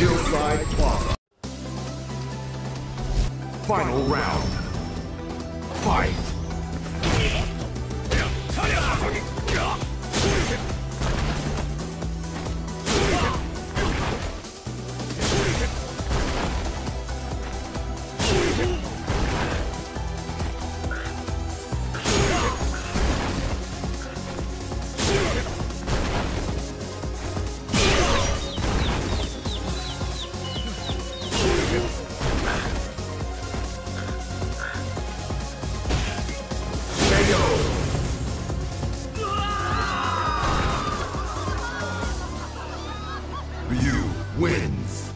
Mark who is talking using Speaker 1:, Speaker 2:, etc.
Speaker 1: Hillside Plaza. Final round. Fight! Wins.